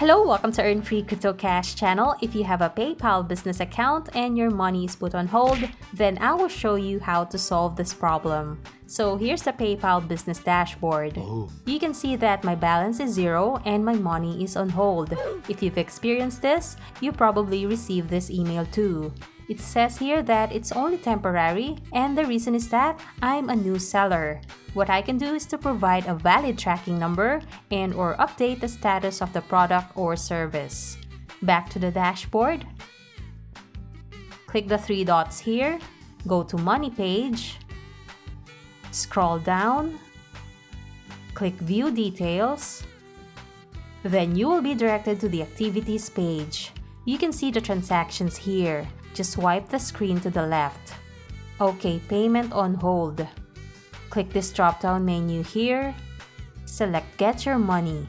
Hello, welcome to Earn Free Crypto Cash channel. If you have a PayPal business account and your money is put on hold, then I will show you how to solve this problem. So here's the PayPal business dashboard. Oh. You can see that my balance is zero and my money is on hold. If you've experienced this, you probably received this email too. It says here that it's only temporary and the reason is that I'm a new seller. What I can do is to provide a valid tracking number and or update the status of the product or service. Back to the dashboard. Click the three dots here, go to money page, scroll down, click view details, then you will be directed to the activities page. You can see the transactions here. Just swipe the screen to the left. OK, payment on hold. Click this drop-down menu here. Select Get Your Money.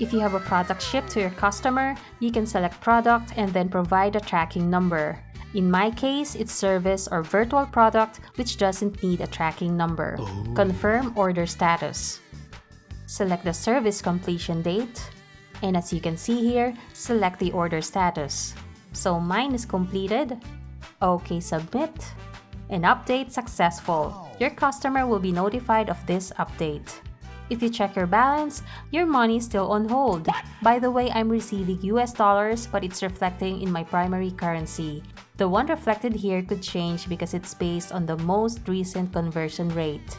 If you have a product shipped to your customer, you can select product and then provide a tracking number. In my case, it's service or virtual product which doesn't need a tracking number. Oh. Confirm order status. Select the service completion date. And as you can see here, select the order status. So mine is completed. OK, submit. An update successful. Your customer will be notified of this update. If you check your balance, your money is still on hold. By the way, I'm receiving US dollars, but it's reflecting in my primary currency. The one reflected here could change because it's based on the most recent conversion rate.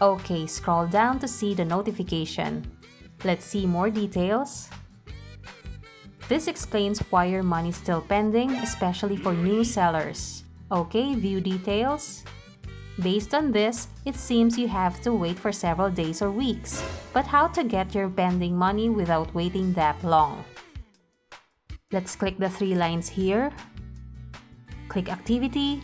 Okay, scroll down to see the notification. Let's see more details. This explains why your money is still pending, especially for new sellers. Okay, view details. Based on this, it seems you have to wait for several days or weeks. But how to get your pending money without waiting that long? Let's click the three lines here. Click Activity.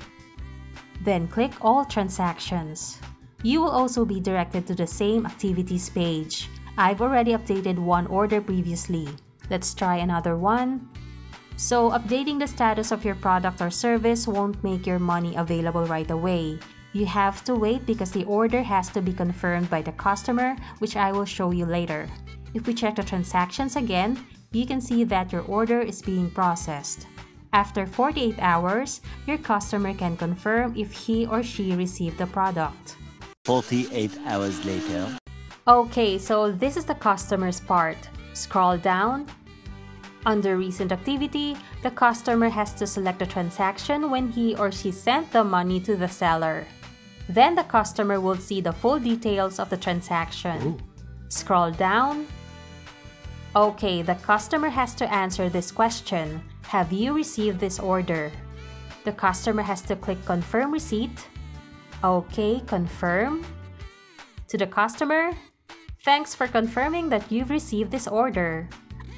Then click All Transactions. You will also be directed to the same Activities page. I've already updated one order previously. Let's try another one. So, updating the status of your product or service won't make your money available right away. You have to wait because the order has to be confirmed by the customer, which I will show you later. If we check the transactions again, you can see that your order is being processed. After 48 hours, your customer can confirm if he or she received the product. 48 hours later. Okay, so this is the customer's part. Scroll down. Under recent activity, the customer has to select the transaction when he or she sent the money to the seller. Then the customer will see the full details of the transaction. Scroll down. Okay, the customer has to answer this question. Have you received this order? The customer has to click confirm receipt. Okay, confirm. To the customer, thanks for confirming that you've received this order.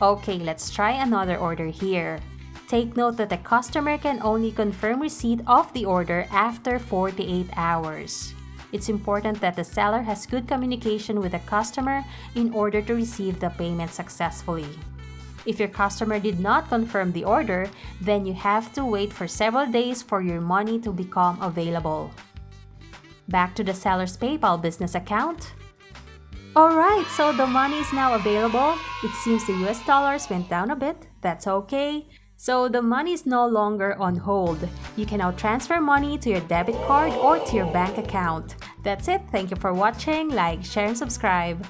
Okay, let's try another order here. Take note that the customer can only confirm receipt of the order after 48 hours. It's important that the seller has good communication with the customer in order to receive the payment successfully. If your customer did not confirm the order, then you have to wait for several days for your money to become available. Back to the seller's PayPal business account. Alright, so the money is now available. It seems the US dollars went down a bit. That's okay. So the money is no longer on hold. You can now transfer money to your debit card or to your bank account. That's it. Thank you for watching. Like, share, and subscribe.